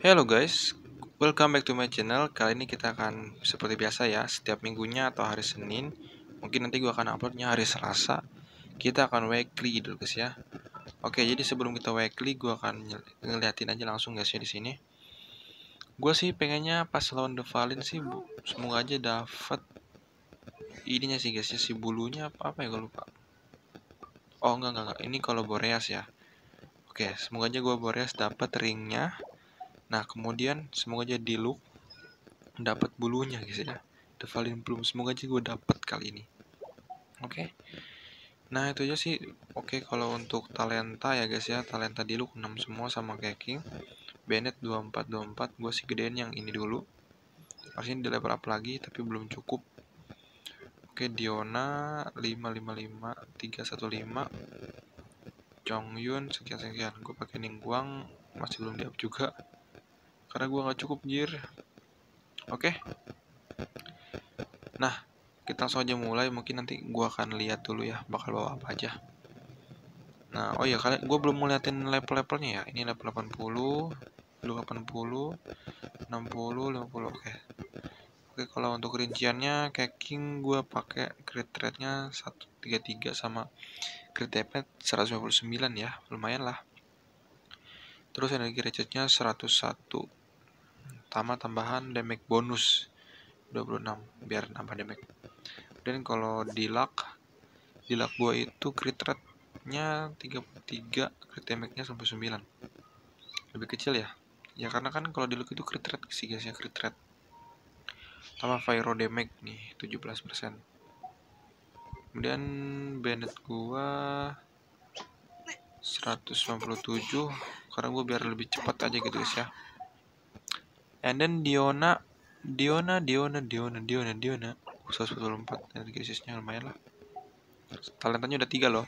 Hello guys, welcome back to my channel. Kali ini kita akan seperti biasa ya, setiap minggunya atau hari Senin. Mungkin nanti gua akan uploadnya hari Selasa. Kita akan weekly dulu guys ya. Oke, jadi sebelum kita weekly, gua akan ngeliatin aja langsung guys ya di sini. Gue sih pengennya pas lawan The Fallen sih, semoga aja dapat ininya sih guys ya, si bulunya apa apa ya gue lupa. Oh enggak enggak enggak, ini kalau Boreas ya. Oke, semoga aja gue Boreas dapat ringnya Nah, kemudian semoga aja di look dapat bulunya guys ya. The Fallen Bloom semoga aja gue dapat kali ini. Oke. Okay. Nah, itu aja sih. Oke, okay, kalau untuk talenta ya guys ya, talenta di look 6 semua sama kayak King. Bennett 2424, gue sih gedein yang ini dulu. Harusnya di level up lagi tapi belum cukup. Oke, okay, Diona 555 315 Chong Yun sekian sekian. Gue pakai Ningguang masih belum di up juga karena gue nggak cukup jir oke. Okay? nah kita langsung aja mulai. Mungkin nanti gue akan lihat dulu ya bakal bawa apa aja. Nah oh ya kalian gue belum ngeliatin level-levelnya ya. Ini level 80 dulu 80 60 50 oke okay. Oke, kalau untuk rinciannya kayak king gue pakai crit rate-nya 133 sama crit damage 159 ya, lumayan lah. Terus energi recharge-nya 101 tambah tambahan damage bonus 26 biar nambah damage. Dan kalau di luck di luck gua itu crit rate nya 33 crit damage nya sampai 9 lebih kecil ya. Ya karena kan kalau di luck itu crit rate sih guys ya crit rate. Tambah fire damage nih 17% kemudian Bennett gua 197 karena gue biar lebih cepat aja gitu guys ya and then Diona Diona Diona Diona Diona Diona. 144 dan krisisnya lumayan lah. Talentanya udah tiga loh.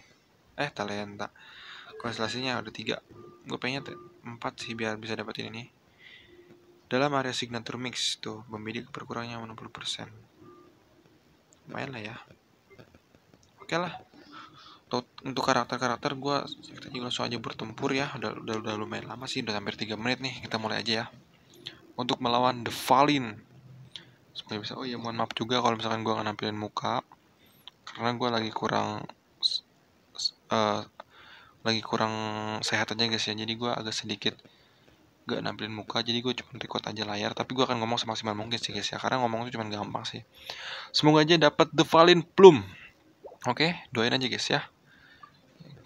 Eh talenta. Konstelasinya udah tiga. Gue pengennya empat sih biar bisa dapetin ini. Dalam area signature mix tuh membidik berkurangnya 60% lumayan lah ya. Oke lah. Untuk karakter-karakter gue langsung aja bertempur ya. Udah, udah udah lumayan lama sih udah hampir 3 menit nih. Kita mulai aja ya untuk melawan The Fallen. Supaya bisa oh ya mohon maaf juga kalau misalkan gue nggak nampilin muka. Karena gue lagi kurang uh, lagi kurang sehat aja guys ya. Jadi gue agak sedikit gak nampilin muka. Jadi gue cuma record aja layar. Tapi gue akan ngomong semaksimal mungkin sih guys ya. Karena ngomong itu cuma gampang sih. Semoga aja dapat The Fallen Plum oke okay, doain aja guys ya.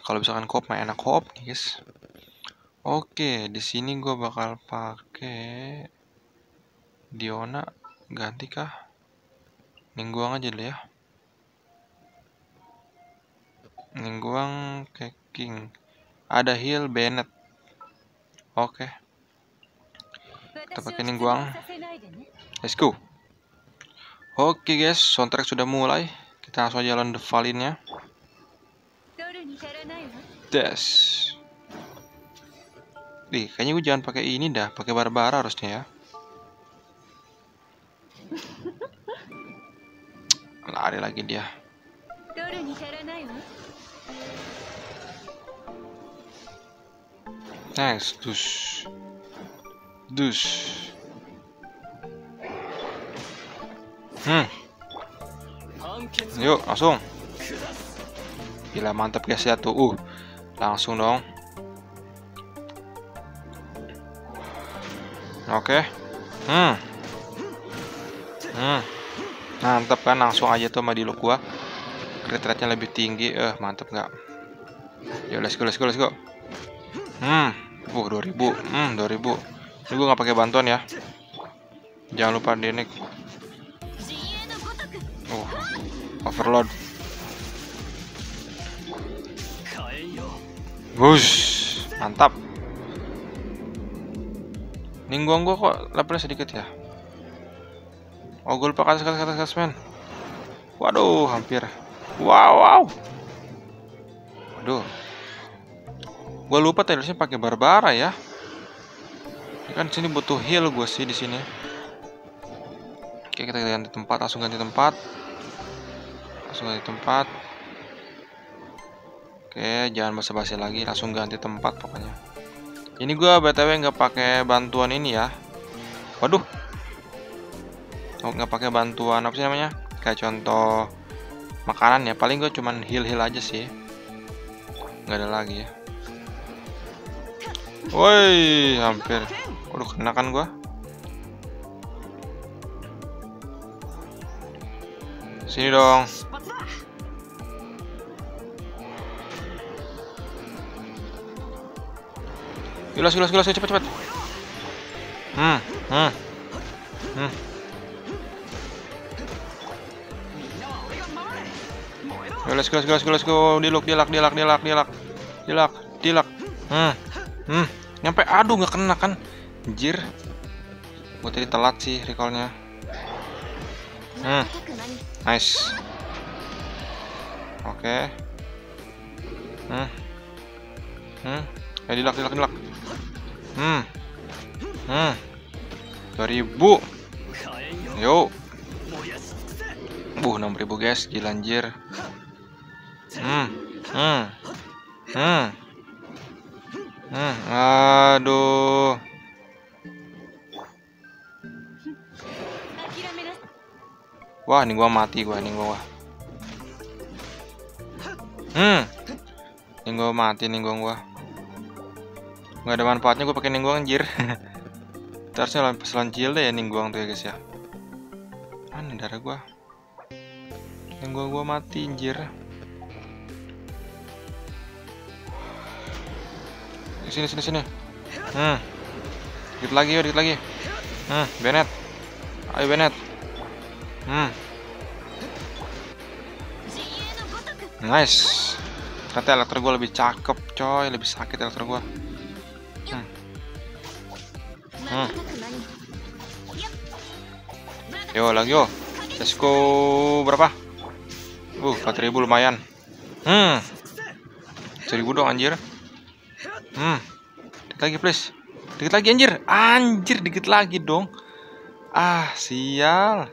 Kalau misalkan kop main enak kop guys. Oke di sini gue bakal pakai Diona ganti kah? Ningguang aja dulu ya. Ningguang ke King. Ada heal Bennett. Oke. Okay. Kita pakai Ningguang. Let's go. Oke okay guys, soundtrack sudah mulai. Kita langsung jalan the Valinnya. Des. Ih, kayaknya gue jangan pakai ini dah, pakai Barbara harusnya ya. Lari lagi dia. Nice, dus. Dus. Hmm. Yuk, langsung. Gila mantap guys ya tuh. Uh, langsung dong. Oke. Okay. Hmm. Hmm. Mantap kan langsung aja tuh sama di look gua. Crit rate-nya lebih tinggi. Eh, mantap nggak? Yo let's go let's go let's go. Hmm. Uh, 2000. Hmm, 2000. Ini gua nggak pakai bantuan ya. Jangan lupa denek. Oh. Overload. Wush, mantap. Ningguang gua kok levelnya sedikit ya. Oh, gue lupa kata kata kata men. Waduh, hampir. Wow, wow. Waduh. Gue lupa tadi pakai Barbara ya. Ini kan sini butuh heal gue sih di sini. Oke, kita ganti tempat, langsung ganti tempat. Langsung ganti tempat. Oke, jangan basa-basi lagi, langsung ganti tempat pokoknya. Ini gua btw nggak pakai bantuan ini ya. Waduh. Oh, nggak pakai bantuan apa sih namanya? Kayak contoh makanan ya. Paling gue cuman heal heal aja sih. Nggak ada lagi ya. Woi, hampir. Waduh, kena kan gua. Sini dong. Gilas, gilas, gilas, cepet, cepet. Hmm, hmm, hmm. Gilas, gilas, gilas, gilas, go. Diluk, dilak, dilak, dilak, dilak, dilak, dilak. Hmm, hmm. Nyampe, aduh, nggak kena kan? Anjir. Gue tadi telat sih recallnya. Hmm, nice. Oke. Okay. Hmm, hmm. Eh, dilak, dilak, dilak. Hmm. Hmm. 2000. Yo. Buh, 6000 guys, gila anjir. Hmm. Hmm. Hmm. Aduh. Wah, ini gua mati gua, ini gua. Hmm. Ini gua mati nih gua gua nggak ada manfaatnya gue pakai ningguang anjir harusnya selanjil deh ya ningguang tuh ya guys ya mana darah gue ningguang gue mati anjir sini sini sini hmm dikit lagi yuk dikit lagi hmm Bennett ayo Bennett hmm nice ternyata elektro gue lebih cakep coy lebih sakit elektro gue Hmm. Yo lagi yo. Let's go berapa? Uh, 4000 lumayan. Hmm. 1000 dong anjir. Hmm. Dikit lagi please. Dikit lagi anjir. Anjir dikit lagi dong. Ah, sial.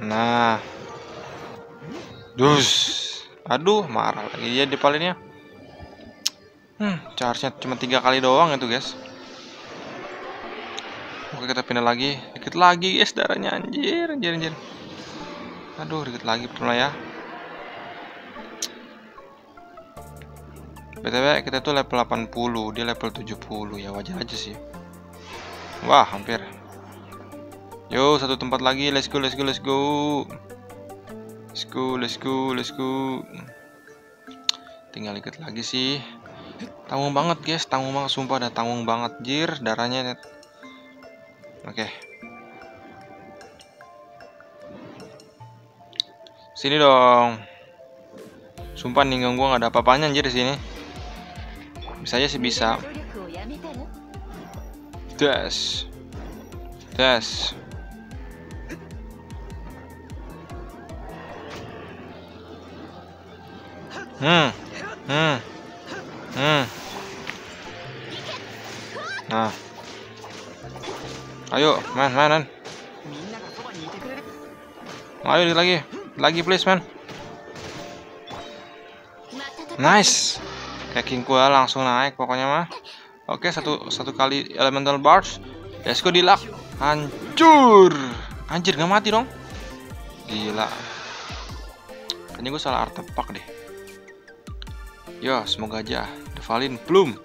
Nah. Dus. Aduh, marah lagi ya di palinnya. Hmm, charge-nya cuma tiga kali doang itu guys. Oke kita pindah lagi, dikit lagi guys darahnya anjir, anjir, anjir. Aduh, dikit lagi pernah ya. BTW kita tuh level 80, dia level 70 ya wajar aja sih. Wah, hampir. Yo, satu tempat lagi. Let's go, let's go, let's go. Let's go, let's go, let's go. Tinggal dikit lagi sih. Tanggung banget guys, tanggung banget sumpah ada tanggung banget jir darahnya net. Oke. Okay. Sini dong. Sumpah nih gua nggak ada apa-apanya anjir di sini. Bisa aja sih bisa. Das. Das. Hmm. Hmm. Hmm. Nah. Ayo, man. Ayo lagi, lagi please, man. Nice. Kacking gua langsung naik pokoknya mah. Oke, satu satu kali elemental bars. Let's go dilak. Hancur. Anjir, nggak mati dong. Gila. Kayaknya gue salah artefak deh. Yo, semoga aja. Valin Bloom.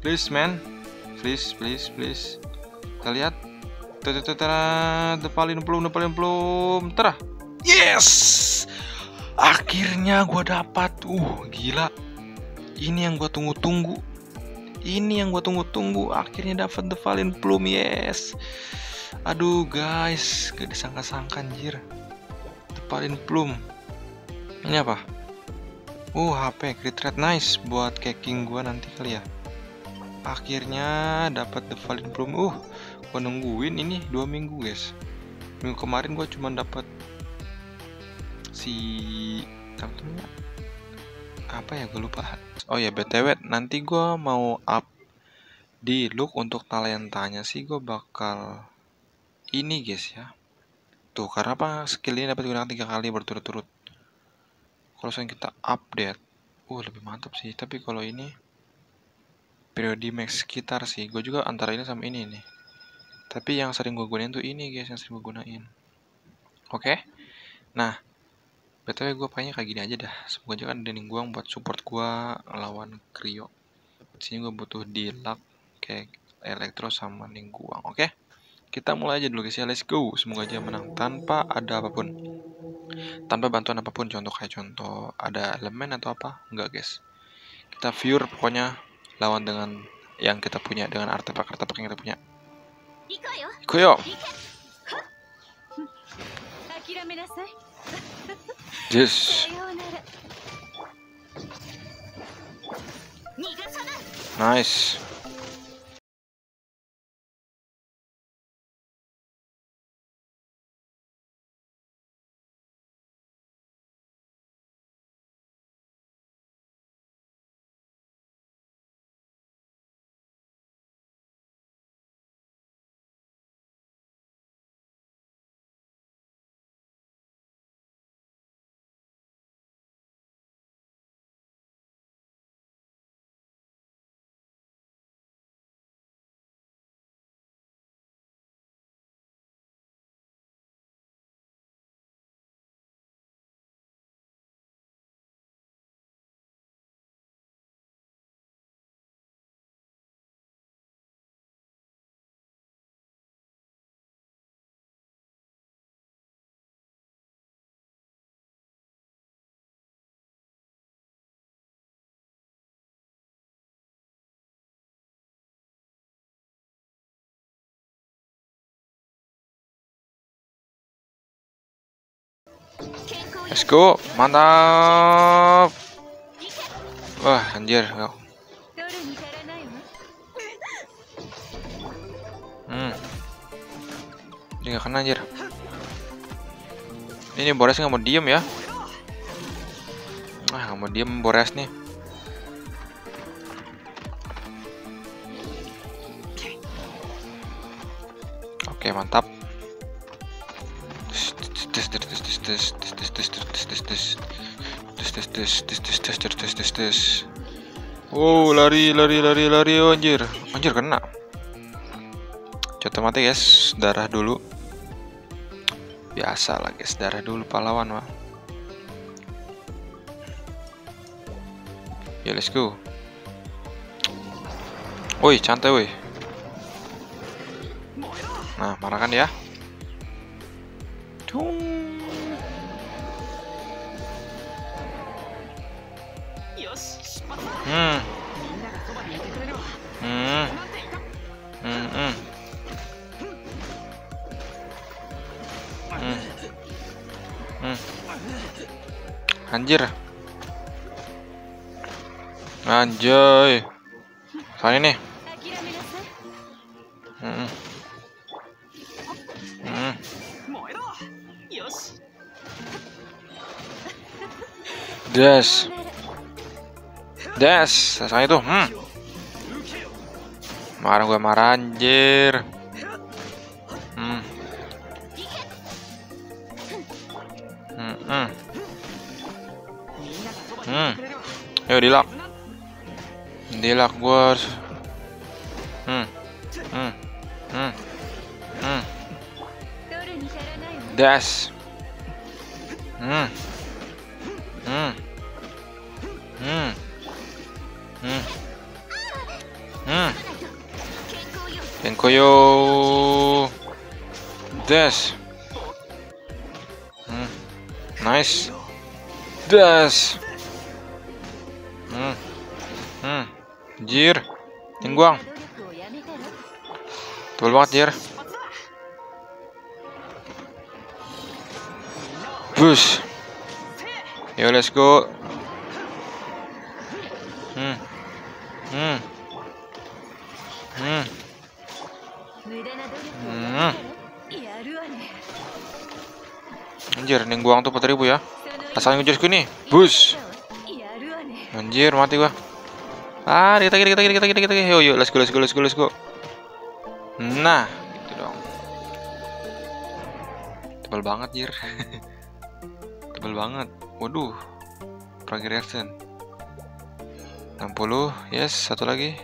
Please, man. Please, please, please. Kita lihat. The Valin Bloom, The Valin Bloom. Terah. Yes! Akhirnya gue dapat. Uh, gila. Ini yang gue tunggu-tunggu. Ini yang gue tunggu-tunggu. Akhirnya dapat The Valin Bloom. Yes. Aduh, guys. Gak disangka-sangka anjir. The Valin Bloom. Ini apa? Uh, HP crit rate nice buat caking gua nanti kali ya. Akhirnya dapat the Fallen Bloom. Uh, gua nungguin ini dua minggu, guys. Minggu kemarin gua cuma dapat si apa apa ya gue lupa. Oh ya btw nanti gua mau up di look untuk talentanya sih gue bakal ini guys ya. Tuh karena apa? Skill ini dapat digunakan tiga kali berturut-turut. Kalau misalnya kita update uh lebih mantap sih. Tapi kalau ini periode max sekitar sih. Gue juga antara ini sama ini nih. Tapi yang sering gue gunain tuh ini guys yang sering gue gunain. Oke? Okay? nah btw gue pengennya kayak gini aja dah. Semoga aja kan dening gue buat support gue lawan Krio sini gue butuh dilak kayak elektro sama ningguang oke? Okay? kita mulai aja dulu guys ya. Let's go. Semoga aja menang tanpa ada apa pun. Tanpa bantuan apa pun contoh kayak contoh ada elemen atau apa? Enggak guys. Kita view pokoknya lawan dengan yang kita punya dengan artefak-artefak yang kita punya. Iko yo Yes Nice Let's go, mantap. Wah, anjir. Hmm. Ini gak kena anjir. Ini Boris nggak mau diem ya. Ah, nggak mau diem Boris nih. Oke, mantap. Wow, lari, lari, lari, lari, oh, anjir, anjir kena. Jatuh mati guys, darah dulu. Biasa lah guys, darah dulu pahlawan mah. Ya let's go. Woi, cantai woi. Nah, marah kan ya? Hmm. Hmm. Hmm. Hmm. Hmm. Hmm. Anjir. Anjay. Soalnya nih. Hmm. Hmm. Des. Des, soalnya itu. Hmm. Marah gue marah anjir. Hmm. Hmm. Hmm. hmm. Yo dilak. Dilak gue. Hmm. Hmm. Hmm. Hmm. Hmm. Hmm. Hmm. Tenkoyo. Das. Hmm. Nice. Das. Hmm. Hmm. Jir. Tingguang. Betul banget, Jir. Push. Yo, let's go. Hmm. Hmm. Hmm. Hmm. Anjir, ningguang tuh 4000 ya. Asal ngejusku nih. Bus. Anjir, mati gua. Ah, kita kita kita kita kita kita. Yo, yo, let's go, let's go, let's go, let's go. Nah, gitu dong. Tebal banget, jir. Tebal banget. Waduh. Progression. 60 yes satu lagi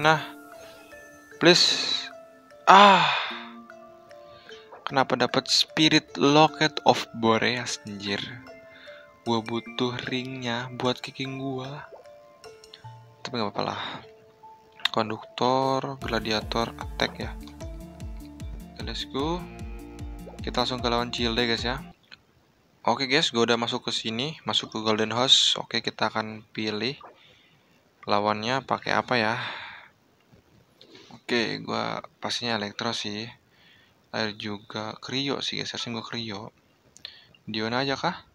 nah please. Ah. Kenapa dapat spirit locket of boreas anjir? Gua butuh ringnya buat kicking gua. Tapi nggak apa-apa lah. Konduktor gladiator attack ya. Oke, let's go. Kita langsung ke lawan Cilde guys ya. Oke guys, gue udah masuk ke sini, masuk ke Golden House. Oke, kita akan pilih lawannya pakai apa ya? Oke, gue pastinya Elektro sih. Air juga Krio sih guys, harusnya gue Krio. Diona aja kah?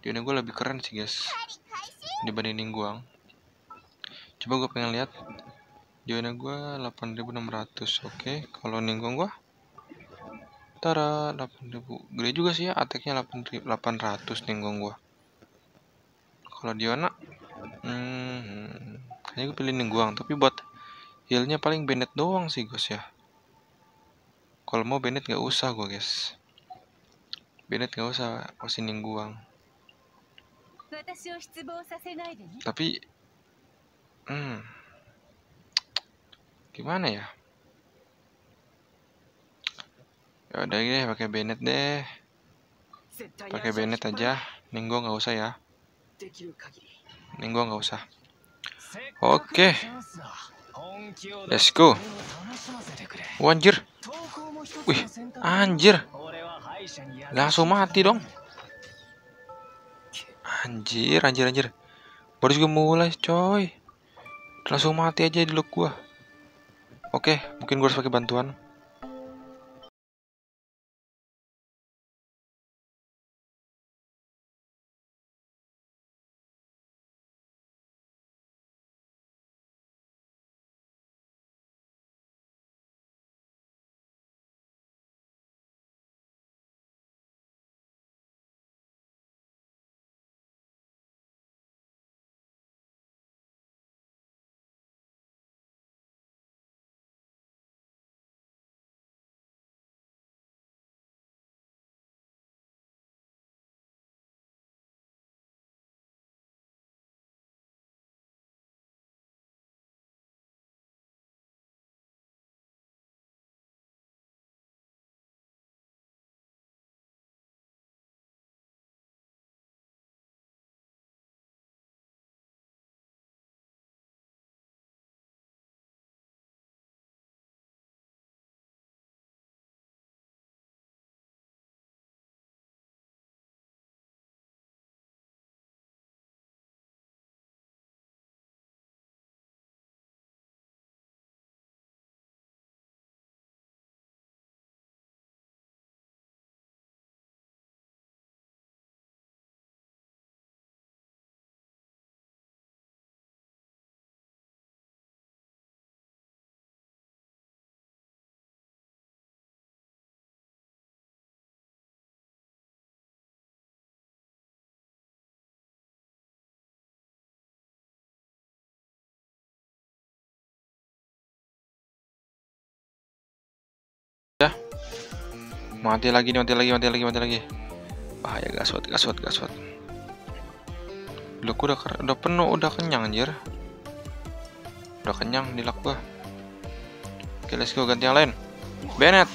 Diona gue lebih keren sih guys dibanding Ningguang. Coba gue pengen lihat. Diona gue 8600. Oke, kalau Ningguang gue Tara 8000 gede juga sih ya attacknya 800 ninggong gua kalau Diona hmm, kayaknya gue pilih ningguang tapi buat healnya paling Bennett doang sih guys ya. Kalau mau Bennett nggak usah gua guys. Bennett nggak usah pasti ningguang tapi hmm, gimana ya? Ya udah deh pakai Bennett deh. Pakai Bennett aja. Ninggo nggak usah ya. Ninggo nggak usah. Oke. okay. Let's go. Oh, anjir. Wih anjir. Langsung mati dong. Anjir anjir anjir. Baru juga mulai coy. Langsung mati aja di look gua. Oke mungkin gua harus pakai bantuan mati lagi nih mati lagi mati lagi mati lagi. Bahaya gaswat gaswat gaswat Look udah udah penuh udah kenyang anjir. Udah kenyang di gua. Oke let's go ganti yang lain. Bennett.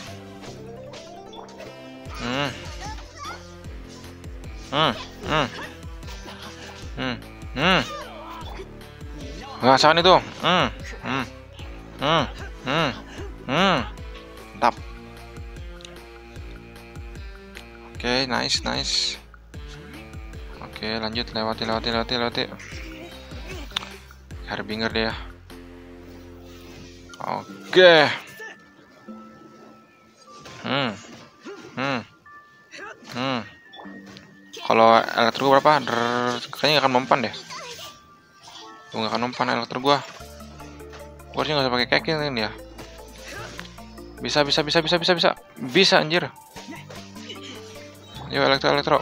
Hmm. Hmm hmm. Hmm hmm. Ngasain itu hmm hmm. Hmm hmm. Hmm okay, nice, nice. Oke, okay, lanjut lewati, lewati, lewati, lewati. Harbinger ya. Oke. Okay. Hmm. Hmm. Hmm. Kalau elektro berapa? Drrr, kayaknya gak akan mempan deh. Gue gak akan mempan elektro gua. Gua harusnya gak usah pakai kakin kan ya. Bisa, bisa, bisa, bisa, bisa, bisa. Bisa anjir. Yuk elektro elektro.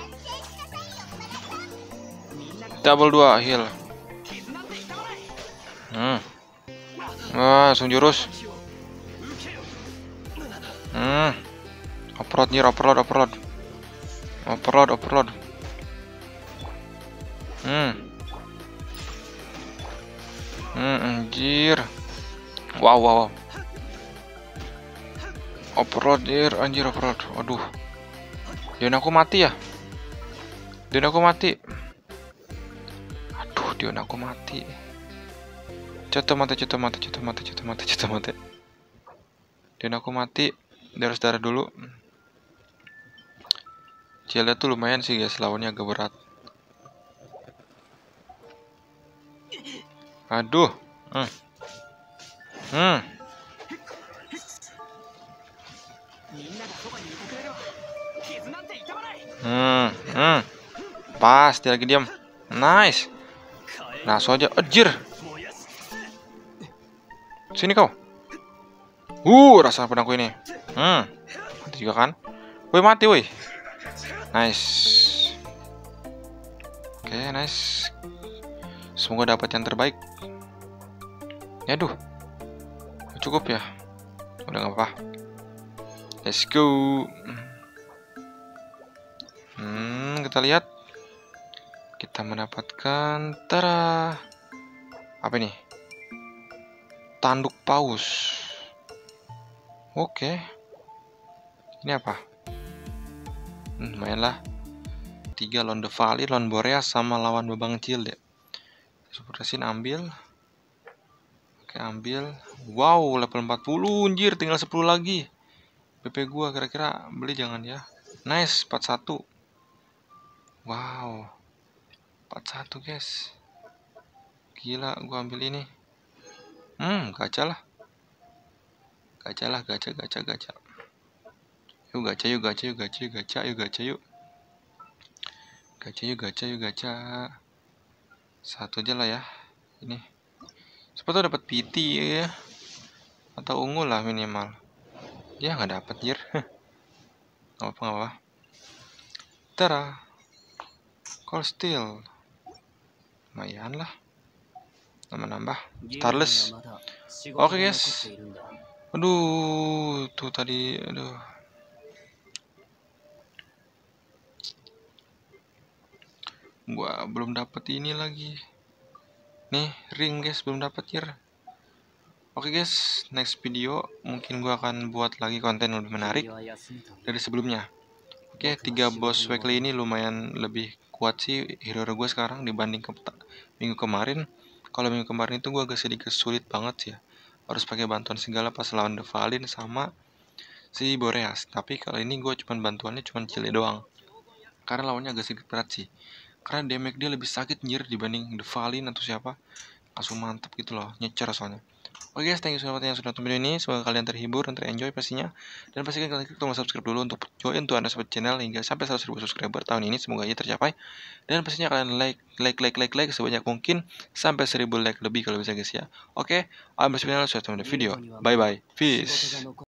Double 2 heal. Hmm. Wah, langsung jurus. Hmm. Overload nih, overload, overload. Overload, overload. Hmm. Hmm, anjir. Wow, wow, wow. Overload, anjir, anjir overload. Waduh. Dion aku mati ya? Dion aku mati. Aduh, Dion aku mati. Ceto mati, ceto mati, ceto mati, ceto mati, ceto mati. Dion aku mati. Dia harus darah dulu. Cilnya tuh lumayan sih guys, lawannya agak berat. Aduh. Hmm. Hmm. Hmm. Hmm. Pas, dia lagi diam. Nice. So aja. Anjir. Sini kau. Uh, rasa pedangku ini. Hmm. Mati juga kan? Woi, mati woi. Nice. Oke, okay, nice. Semoga dapat yang terbaik. Ya aduh. Cukup ya. Udah nggak apa-apa. Let's go. Kita lihat. Kita mendapatkan tara. Apa ini? Tanduk paus. Oke. Ini apa? Hmm, lumayan lah. Tiga lawan The Valley, lawan Boreas, sama lawan Babang Cil deh. Super Resin ambil. Oke, ambil. Wow, level 40 anjir, tinggal 10 lagi. BP gua kira-kira beli jangan ya. Nice, 41. Wow. 41, guys. Gila, gua ambil ini. Hmm, gacha lah. Gacha lah, gacha, gacha, gacha. Yuk gacha, yuk gacha, yuk gacha, yuk gacha, yuk gacha, yuk. Gacha, yuk gacha, yuk gacha. Satu aja lah ya. Ini. Sepatu dapat PT ya. Atau ungu lah minimal. Ya nggak dapat jir. Gak apa apa. Tara. Call steel. Lumayan lah. Nambah-nambah. Starless. Oke okay, guys. Aduh, tuh tadi, aduh. gua belum dapat ini lagi nih ring guys belum dapat ya oke okay, guys next video mungkin gua akan buat lagi konten lebih menarik dari sebelumnya oke okay, tiga boss weekly ini lumayan lebih kuat sih hero hero gue sekarang dibanding ke minggu kemarin. Kalau minggu kemarin itu gua agak sedikit sulit banget sih ya. Harus pakai bantuan segala pas lawan The Valin sama si Boreas. Tapi kali ini gue cuman bantuannya cuman cile doang. Karena lawannya agak sedikit berat sih. Karena damage dia lebih sakit nyir dibanding The Valin atau siapa langsung mantep gitu loh nyecer soalnya Oke okay guys, thank you so yang sudah nonton video ini. Semoga kalian terhibur dan terenjoy pastinya. Dan pastikan kalian klik tombol subscribe dulu untuk join tuh anda support channel hingga sampai 100 ribu subscriber tahun ini. Semoga aja tercapai. Dan pastinya kalian like, like, like, like, like sebanyak mungkin sampai 1000 like lebih kalau bisa guys ya. Oke, okay, I'm Mas Binal, sudah video. Bye bye, peace.